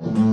Bye.